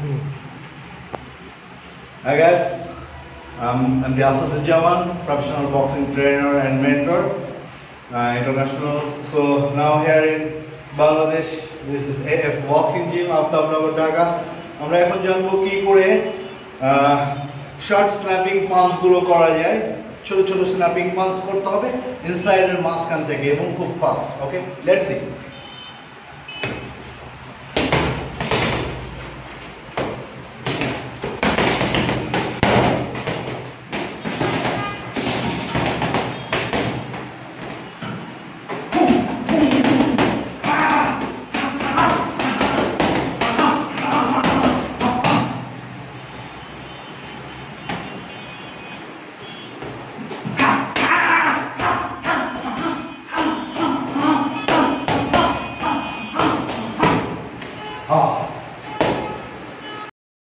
Hi guys, um, I'm Vyasa Jaman, professional boxing trainer and mentor, uh, international. So now here in Bangladesh, this is AF Boxing Gym, Aftabnagar Dhaka. আমরা এখন জানব কি করে short snapping পাঞ্চগুলো করা যায় ছোট ছোট স্ন্যাপিং পাঞ্চ করতে হবে ইনসাইডের মাঝখান থেকে এবং খুব ফাস্ট ওকে লেটস সি 啊。